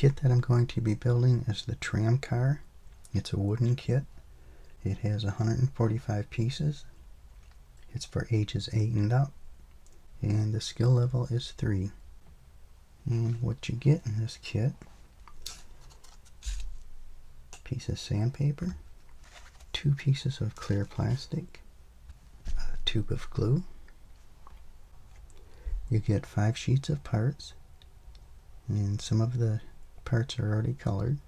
kit that I'm going to be building is the tram car. It's a wooden kit. It has 145 pieces. It's for ages 8 and up. And the skill level is 3. And what you get in this kit, piece of sandpaper, two pieces of clear plastic, a tube of glue. You get five sheets of parts, and some of the parts are already colored.